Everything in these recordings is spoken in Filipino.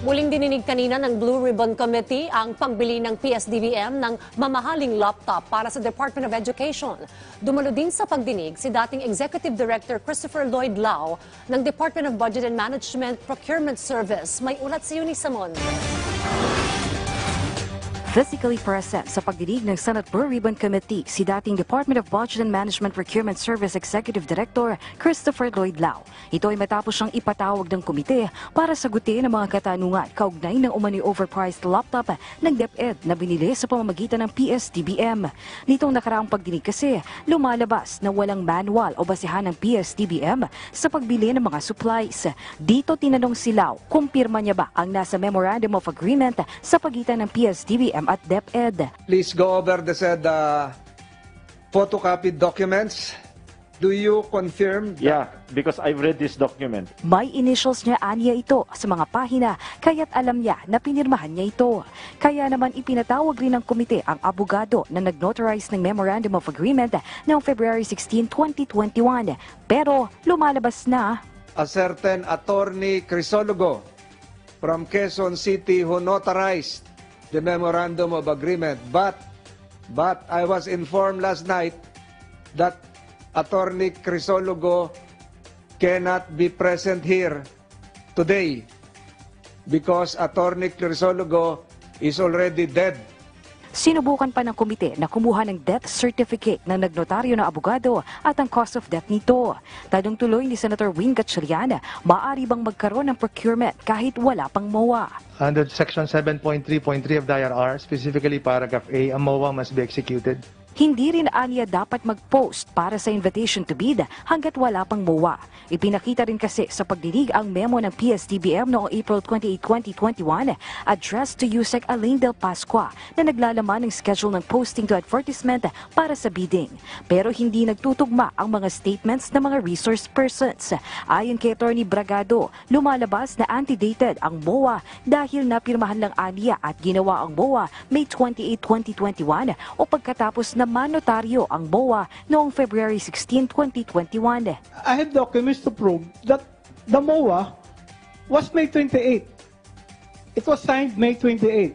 Muling dininig kanina ng Blue Ribbon Committee ang pagbili ng PSDBM ng mamahaling laptop para sa Department of Education. Dumalo din sa pagdinig si dating Executive Director Christopher Lloyd Lau ng Department of Budget and Management Procurement Service. May ulat si Eunice Samon. Physically present sa pagdinig ng Senate Blue Ribbon Committee si dating Department of Budget and Management Procurement Service Executive Director Christopher Lloyd Lau. Ito ay matapos siyang ipatawag ng komite para sagutin ang mga katanungan kaugnay ng umani overpriced laptop ng DepEd na binili sa pamamagitan ng PSDBM. Nitong nakaraang pagdinig kasi, lumalabas na walang manual o basihan ng PSDBM sa pagbili ng mga supplies. Dito tinanong si Lau kung pirma niya ba ang nasa Memorandum of Agreement sa pagitan ng PSDBM at DepEd. Please go over the said uh, photocopied documents. Do you confirm? that- Yeah, because I've read this document. May initials niya aniya ito sa mga pahina kaya't alam niya na pinirmahan niya ito. Kaya naman ipinatawag rin ng komite ang abogado na nag-notarize ng Memorandum of Agreement noong February 16, 2021. Pero lumalabas na A certain attorney Crisologo from Quezon City who notarized the memorandum of agreement. But, but I was informed last night that attorney Crisologo cannot be present here today because attorney Crisologo is already dead. Sinubukan pa ng komite na kumuha ng death certificate ng nagnotaryo na abogado at ang cost of death nito. Tanong tuloy ni Senator Wing Gatchalian, maaari bang magkaroon ng procurement kahit wala pang MOA? Under Section 7.3.3 of the IRR, specifically paragraph A, a MOA must be executed. Hindi rin aniya dapat mag-post para sa invitation to bid hanggat wala pang MOA. Ipinakita rin kasi sa pagdinig ang memo ng PSDBM noong April 28, 2021 addressed to USEC Alain Del Pascua na naglalaman ng schedule ng posting to advertisement para sa bidding. Pero hindi nagtutugma ang mga statements ng mga resource persons. Ayon kay Attorney Bragado, lumalabas na antedated ang MOA dahil napirmahan lang aniya at ginawa ang MOA May 28, 2021 o pagkatapos na manotaryo ang MOA noong February 16, 2021. I have documents to prove that the MOA was May 28. It was signed May 28.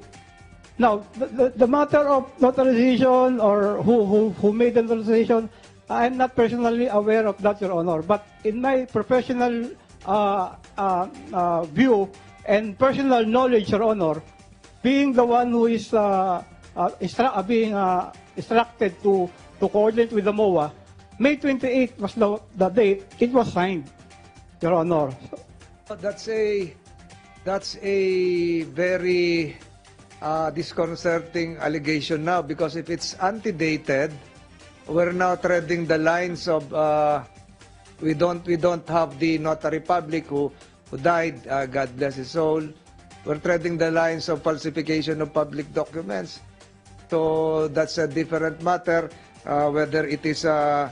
Now, the, the, the matter of notarization or who, who, who made the notarization, I'm not personally aware of that, Your Honor. But in my professional uh, uh, uh, view and personal knowledge, Your Honor, being the one who is uh, uh, instru- uh, being uh, instructed to, to coordinate with the MOA, May 28 was the, the date it was signed, Your Honor. That's a that's a very uh, disconcerting allegation now because if it's antedated, we're now treading the lines of uh, we don't we don't have the notary public who who died. Uh, God bless his soul. We're treading the lines of falsification of public documents. So that's a different matter uh, whether it is uh,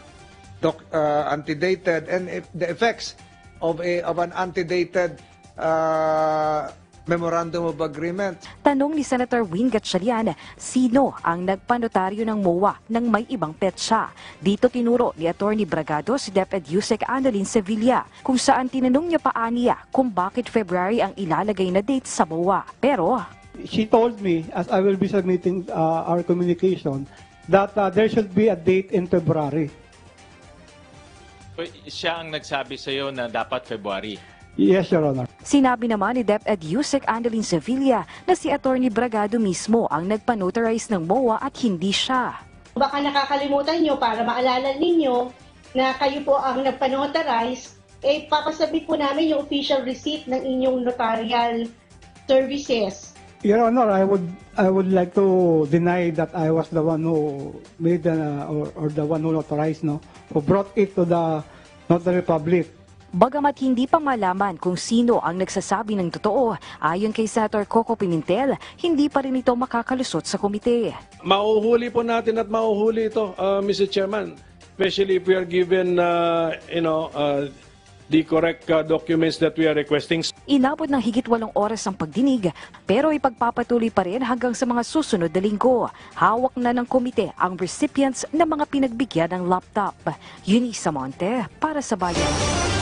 doc, uh, antedated and if the effects of a of an antedated uh, memorandum of agreement Tanong ni Senator Wing Gatchalian, sino ang nagpanotaryo ng MOA ng may ibang petsa? Dito tinuro ni Attorney Bragado si DepEd Yusek Annalyn Sevilla kung saan tinanong niya pa aniya kung bakit February ang ilalagay na date sa MOA. Pero She told me, as I will be submitting uh, our communication, that uh, there should be a date in February. Siya ang nagsabi sa iyo na dapat February. Yes, Your Honor. Sinabi naman ni DepEd Yusek Annalyn Sevilla na si Attorney Bragado mismo ang nagpanotarize ng MOA at hindi siya. Baka nakakalimutan nyo para maalala ninyo na kayo po ang nagpanotarize, eh papasabi po namin yung official receipt ng inyong notarial services. Your Honor, I would I would like to deny that I was the one who made the, or, or the one who authorized, no, who brought it to the notary public. Bagamat hindi pa malaman kung sino ang nagsasabi ng totoo, ayon kay Senator Coco Pimentel, hindi pa rin ito makakalusot sa komite. Mauhuli po natin at mauhuli ito, uh, Mr. Chairman. Especially if we are given, uh, you know, uh, the correct uh, documents that we are requesting. Inabot ng higit walong oras ang pagdinig, pero ipagpapatuloy pa rin hanggang sa mga susunod na linggo. Hawak na ng komite ang recipients ng mga pinagbigyan ng laptop. Eunice Monte para sa Bayan.